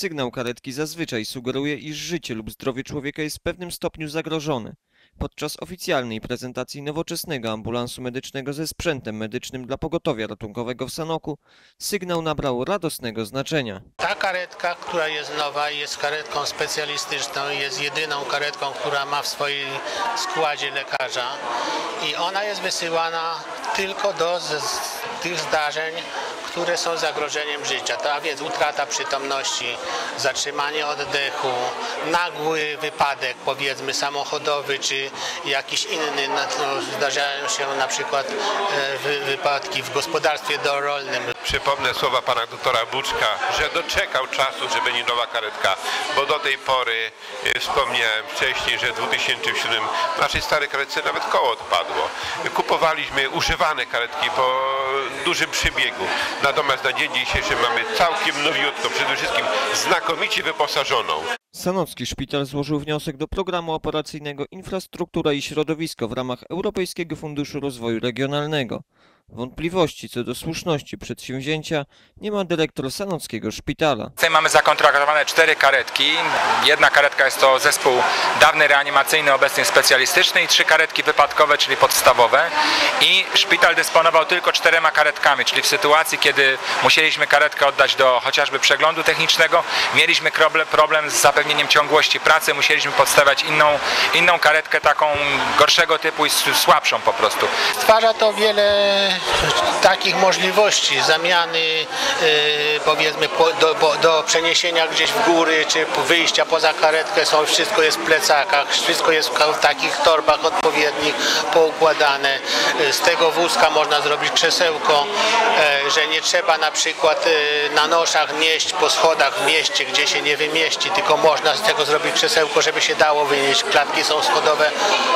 sygnał karetki zazwyczaj sugeruje, iż życie lub zdrowie człowieka jest w pewnym stopniu zagrożone. Podczas oficjalnej prezentacji nowoczesnego ambulansu medycznego ze sprzętem medycznym dla pogotowia ratunkowego w Sanoku, sygnał nabrał radosnego znaczenia. Ta karetka, która jest nowa, jest karetką specjalistyczną, jest jedyną karetką, która ma w swoim składzie lekarza i ona jest wysyłana tylko do tych zdarzeń, które są zagrożeniem życia. To, a więc utrata przytomności, zatrzymanie oddechu, nagły wypadek powiedzmy samochodowy czy jakiś inny. No, zdarzają się na przykład e, wy, wypadki w gospodarstwie dorolnym. Przypomnę słowa pana doktora Buczka, że doczekał czasu, że będzie nowa karetka, bo do tej pory e, wspomniałem wcześniej, że w 2007 w naszej starej karetce nawet koło odpadło. Kupowaliśmy używane karetki po dużym przybiegu. Natomiast na dzień dzisiejszy mamy całkiem nowiutko, przede wszystkim znakomicie wyposażoną. Sanocki Szpital złożył wniosek do programu operacyjnego Infrastruktura i Środowisko w ramach Europejskiego Funduszu Rozwoju Regionalnego. Wątpliwości co do słuszności przedsięwzięcia nie ma dyrektor Sanockiego Szpitala. Tutaj mamy zakontraktowane cztery karetki. Jedna karetka jest to zespół dawny reanimacyjny, obecnie specjalistyczny i trzy karetki wypadkowe, czyli podstawowe. I szpital dysponował tylko czterema karetkami, czyli w sytuacji, kiedy musieliśmy karetkę oddać do chociażby przeglądu technicznego, mieliśmy problem, problem z zapewnieniem ciągłości pracy, musieliśmy podstawiać inną, inną karetkę taką gorszego typu i słabszą po prostu. Stwarza to wiele takich możliwości zamiany e, powiedzmy po, do, do przeniesienia gdzieś w góry czy wyjścia poza karetkę są, wszystko jest w plecakach, wszystko jest w takich torbach odpowiednich poukładane. Z tego wózka można zrobić krzesełko, e, że nie trzeba na przykład e, na noszach nieść po schodach w mieście, gdzie się nie wymieści, tylko można z tego zrobić krzesełko, żeby się dało wynieść. Klatki są schodowe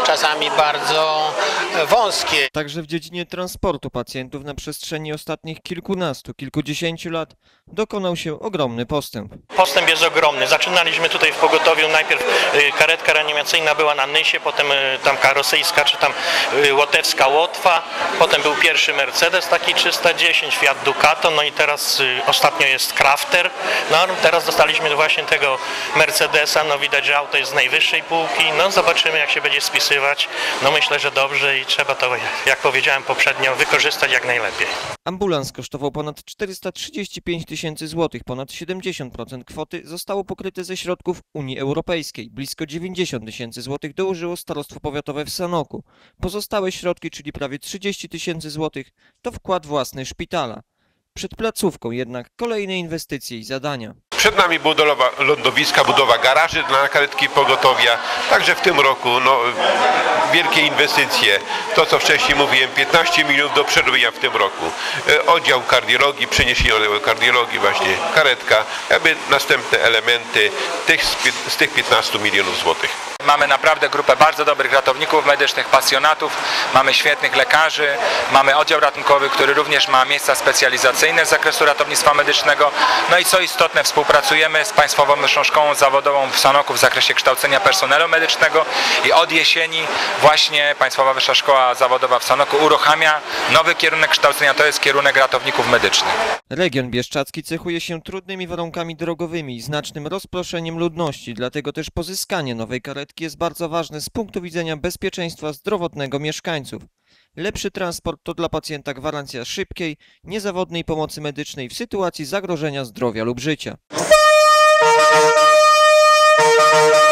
czasami bardzo e, wąskie. Także w dziedzinie transportu pacjentów na przestrzeni ostatnich kilkunastu, kilkudziesięciu lat dokonał się ogromny postęp. Postęp jest ogromny. Zaczynaliśmy tutaj w pogotowiu. Najpierw karetka reanimacyjna była na Nysie, potem tam karosyjska czy tam łotewska Potem był pierwszy Mercedes taki 310, Fiat Ducato, no i teraz y, ostatnio jest Crafter. No teraz dostaliśmy właśnie tego Mercedesa, no widać, że auto jest z najwyższej półki. No zobaczymy jak się będzie spisywać. No myślę, że dobrze i trzeba to, jak powiedziałem poprzednio, wykorzystać jak najlepiej. Ambulans kosztował ponad 435 tysięcy złotych, ponad 70% kwoty zostało pokryte ze środków Unii Europejskiej. Blisko 90 tysięcy złotych dołożyło Starostwo Powiatowe w Sanoku. Pozostałe środki, czyli prawie 30 tysięcy złotych, to wkład własny szpitala. Przed placówką jednak kolejne inwestycje i zadania. Przed nami budowa lądowiska, budowa garaży dla karetki pogotowia. Także w tym roku no, wielkie inwestycje. To co wcześniej mówiłem, 15 milionów do przerobienia w tym roku. E, Oddział kardiologii, przeniesienie kardiologii, właśnie karetka, jakby następne elementy tych, z tych 15 milionów złotych. Mamy naprawdę grupę bardzo dobrych ratowników medycznych, pasjonatów, mamy świetnych lekarzy, mamy oddział ratunkowy, który również ma miejsca specjalizacyjne z zakresu ratownictwa medycznego. No i co istotne, współpracujemy z Państwową Wyższą Szkołą Zawodową w Sanoku w zakresie kształcenia personelu medycznego i od jesieni właśnie Państwowa Wyższa Szkoła Zawodowa w Sanoku uruchamia nowy kierunek kształcenia, to jest kierunek ratowników medycznych. Region bieszczacki cechuje się trudnymi warunkami drogowymi i znacznym rozproszeniem ludności, dlatego też pozyskanie nowej karetki jest bardzo ważne z punktu widzenia bezpieczeństwa zdrowotnego mieszkańców. Lepszy transport to dla pacjenta gwarancja szybkiej, niezawodnej pomocy medycznej w sytuacji zagrożenia zdrowia lub życia. Thank you.